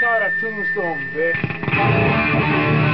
call it a tombstone, bitch.